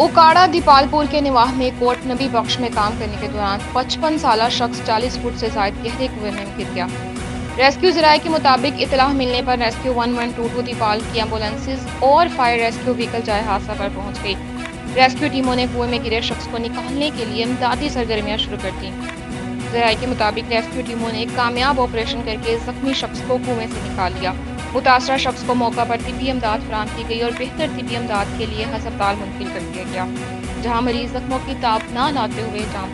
उकाड़ा दीपालपुर के निवाह में कोट नबी बख्श में काम करने के दौरान 55 साल शख्स 40 फुट से जायद गहरे कुएँ में गिर गया। रेस्क्यू जराये के मुताबिक इतलाह मिलने पर rescue one one two two Deepal की एम्बुलेंसेज और फायर रेस्क्यू व्हीकल जाए हादसा पर पहुँच गई। रेस्क्यू टीमों ने कुएँ में गिरे शख्स को निकालने के लिए इमदादी सरगर्मियाँ शुरू कर दी। जराये के मुताबिक रेस्क्यू टीमों ने कामयाब ऑपरेशन करके जख्मी शख्स को कुएँ से निकाल लिया। मुतासरा शख्स को मौका पर तिबी अमदाद फराम की गई और बेहतर तिबी अमदाद के लिए हस्पताल मुंतिल कर दिया गया, जहाँ मरीज़ जख्मों की ताप ना लाते हुए जाम